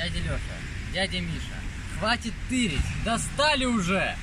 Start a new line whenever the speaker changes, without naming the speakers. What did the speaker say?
Дядя Леша, дядя Миша, хватит тырить, достали уже!